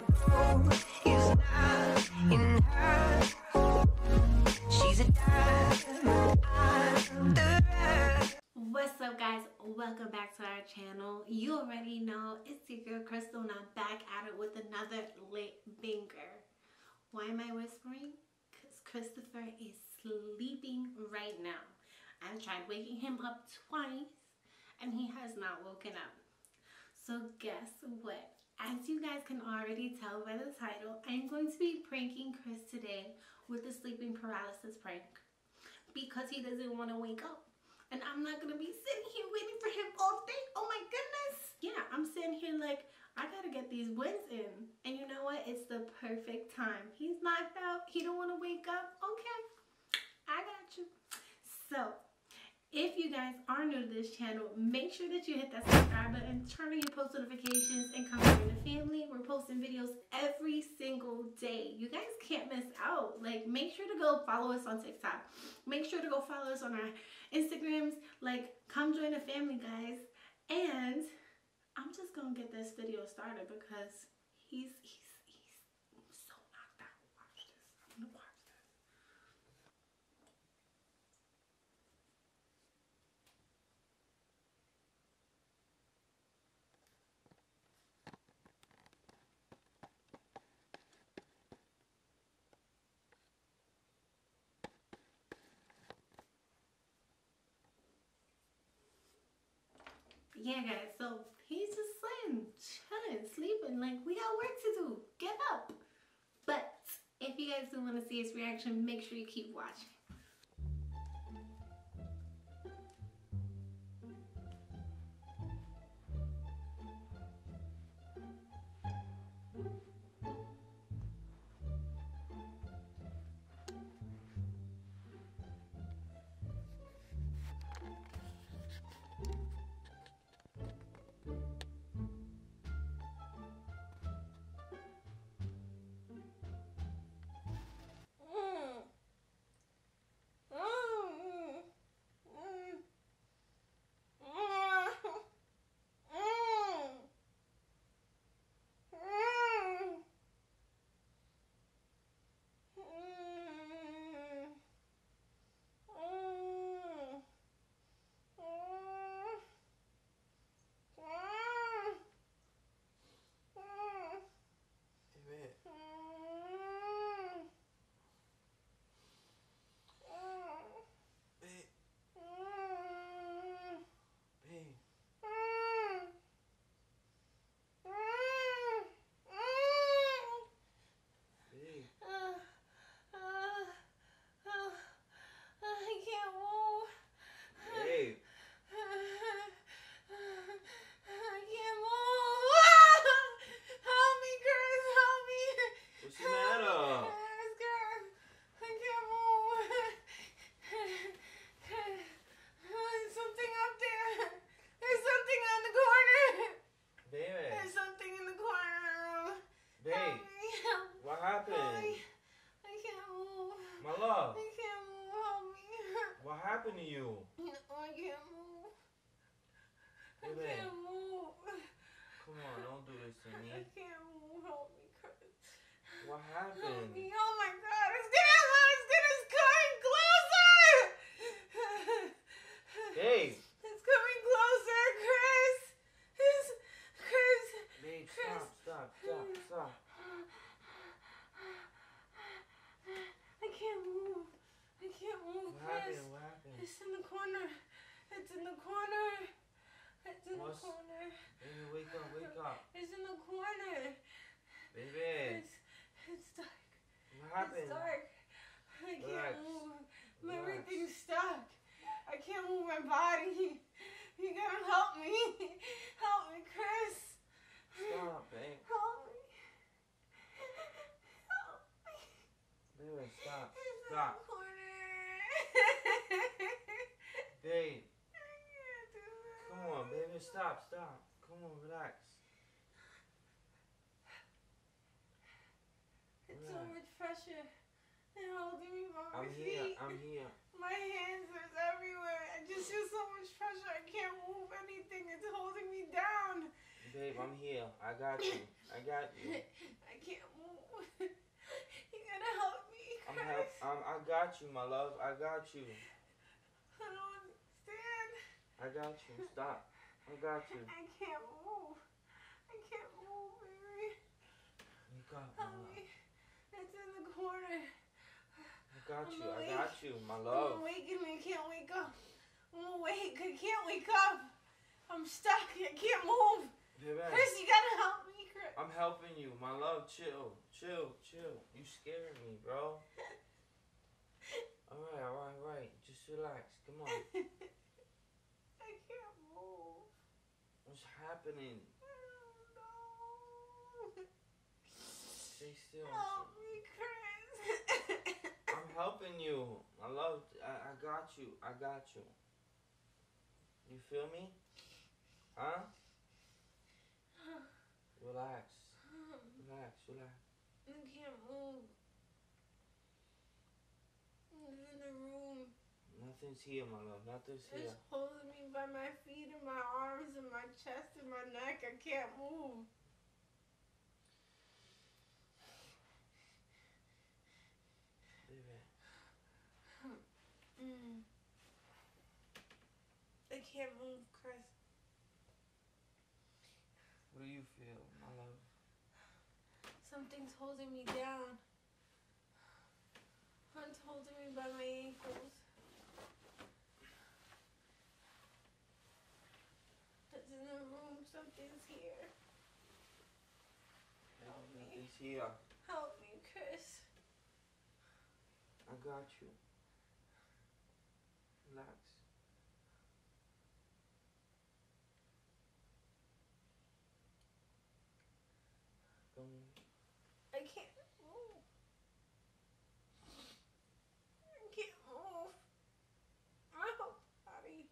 What's up guys? Welcome back to our channel. You already know it's your girl Crystal and I'm back at it with another lit banger. Why am I whispering? Because Christopher is sleeping right now. I've tried waking him up twice and he has not woken up. So guess what? As you guys can already tell by the title, I'm going to be pranking Chris today with the sleeping paralysis prank because he doesn't want to wake up. And I'm not gonna be sitting here waiting for him all day. Oh my goodness. Yeah, I'm sitting here like, I gotta get these wins in. And you know what? It's the perfect time. He's knocked out. He don't wanna wake up. Okay, I got you. So, if you guys are new to this channel, make sure that you hit that subscribe button, turn on your post notifications, and come join the family. We're posting videos every single day. You guys can't miss out. Like, make sure to go follow us on TikTok. Make sure to go follow us on our Instagrams. Like, come join the family, guys. And I'm just gonna get this video started because he's he's so knocked out. Watch this. I'm gonna watch this. Yeah, guys. So he's just sitting, chilling, sleeping. Like we got work to do. Get up. But if you guys do want to see his reaction, make sure you keep watching. Happened to you? No, I can't move. I can't move. come on, don't do this to I me. can't move. Help me, Chris. What Help happened? me. Oh my god. It's getting it's getting coming closer. Babe, It's coming closer, Chris. It's Chris. babe, Chris. stop, stop, stop, stop. I can't move. I can't move, What Chris. happened? What happened? It's in the corner. It's in the corner. It's in What's- the corner. Baby, wake up, wake up. It's in the corner. Baby, It's, it's dark. what happened? It's dark. I can't Relax. move. Relax. Everything's stuck. I can't move my body. You gotta help me. Help me, Chris. Stop, babe. Help me. Help me. Baby, stop, stop. Babe, I can't do this. come on, baby, stop, stop. Come on, relax. so much pressure. They're holding me by my I'm feet. Here. I'm here. My hands are everywhere. I just feel so much pressure. I can't move anything. It's holding me down. Babe, I'm here. I got you. I got you. I can't move. you gotta help me. I'm help. I'm, I got you, my love. I got you. I don't understand. I got you. Stop. I got you. I can't move. I can't move, baby. You got me. Help me. It's in the corner. I got I'm you. I got you, my love. I'm awake and I can't wake up. I'm awake. I can't wake up. I'm stuck. I can't move. Baby, Chris, you gotta help me, Chris. I'm helping you, my love. Chill, chill, chill. You scaring me, bro. All right, all right, all right. Just relax. Come on. I can't move. What's happening? I don't know. Stay still. Help me, Chris. I'm helping you, my love. I, I got you. I got you. You feel me? Huh? Relax. Relax. Relax. I can't move. I'm in the room. Nothing's here, my love. Nothing's It's here. holding me by my feet and my arms and my chest and my neck. I can't move. Baby. Mm. I can't move, Chris. What do you feel, my love? Something's holding me down. One's holding me by my ankles. It's in the room. Something's here. Help me. Nothing's here. Help me, Chris. I got you. Relax. Don't I can't move. I can't move. My whole body.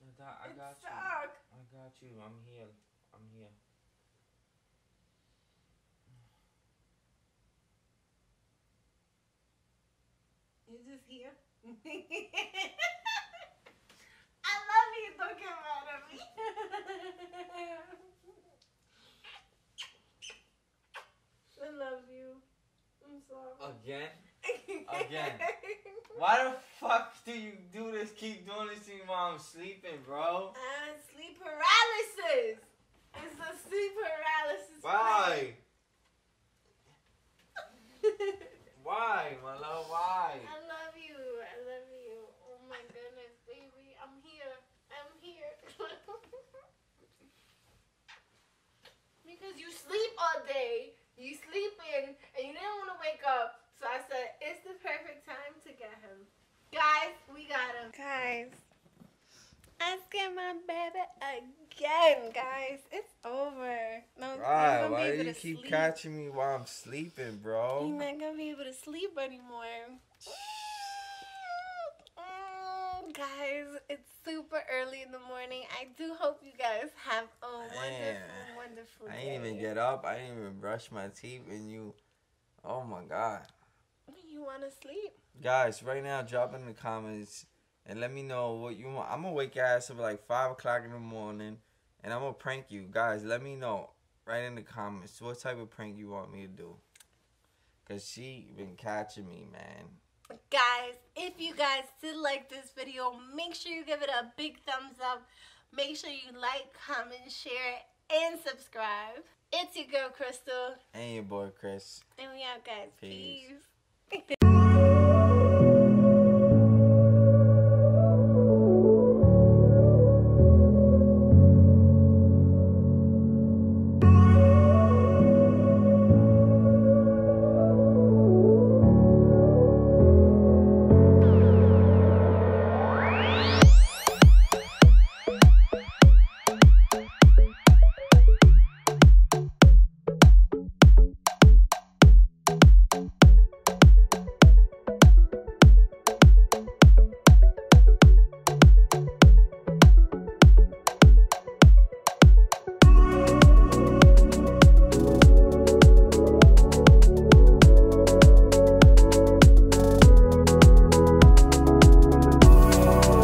I got, I it's got you. stuck. I got you. I'm here. I'm here. You just here? I love you. Don't get mad at me. I love you. I'm sorry. Again? Again. Why the fuck do you do this? Keep doing this to me while I'm sleeping, bro. Uh, sleep paralysis. It's a sleep paralysis. Why? plan. Why, my love? Why? I love you. I love you. Oh my goodness, baby. I'm here. I'm here. because you sleep all day. You sleep in and you didn't want to wake up. So I said, it's the perfect time to get him. Guys, we got him. Guys, I scared my baby again, guys. It's over. No, Why? I'm gonna Why be do able you to keep sleep. catching me while I'm sleeping, bro. You're not gonna be able to sleep anymore. Mm, guys, it's super early in the morning. I do hope you guys have a wonderful, wonderful day. I ain't even get up. I didn't even brush my teeth, and you. Oh my god. You want to sleep? Guys, right now, drop in the comments and let me know what you want. I'm gonna wake ass up at like five o'clock in the morning, and I'm gonna prank you. Guys, let me know right in the comments what type of prank you want me to do. Cause she been catching me, man. Guys, if you guys did like this video, make sure you give it a big thumbs up. Make sure you like, comment, share, and subscribe. It's your girl, Crystal. And your boy Chris. And we out, guys. Peace. Peace.